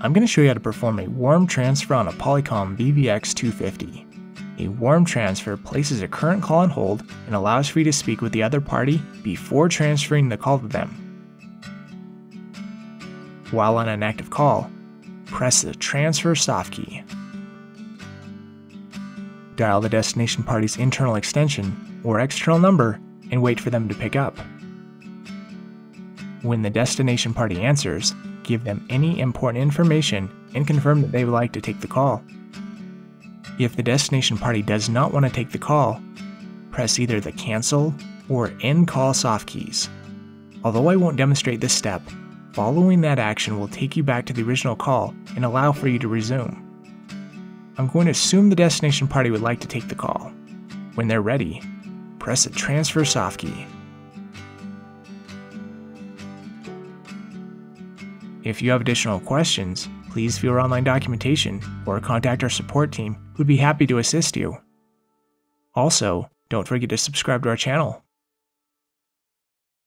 I'm going to show you how to perform a warm transfer on a Polycom VVX250. A warm transfer places a current call on hold and allows for you to speak with the other party before transferring the call to them. While on an active call, press the transfer soft key. Dial the destination party's internal extension or external number and wait for them to pick up. When the destination party answers, give them any important information and confirm that they would like to take the call. If the destination party does not want to take the call, press either the cancel or end call soft keys. Although I won't demonstrate this step, following that action will take you back to the original call and allow for you to resume. I'm going to assume the destination party would like to take the call. When they're ready, press the transfer soft key. If you have additional questions, please view our online documentation or contact our support team who'd be happy to assist you. Also, don't forget to subscribe to our channel